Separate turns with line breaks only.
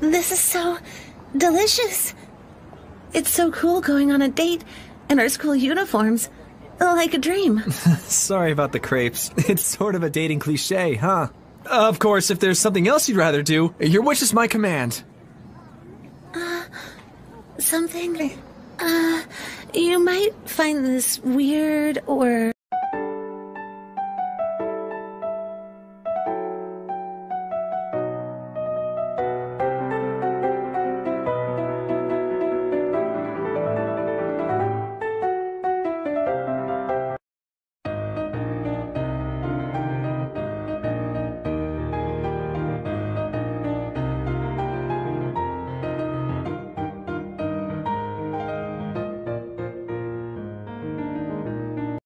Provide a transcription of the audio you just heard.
This is so delicious. It's so cool going on a date in our school uniforms. Like a dream.
Sorry about the crepes. It's sort of a dating cliche, huh? Of course, if there's something else you'd rather do, your wish is my command.
Uh, something. Uh, you might find this weird or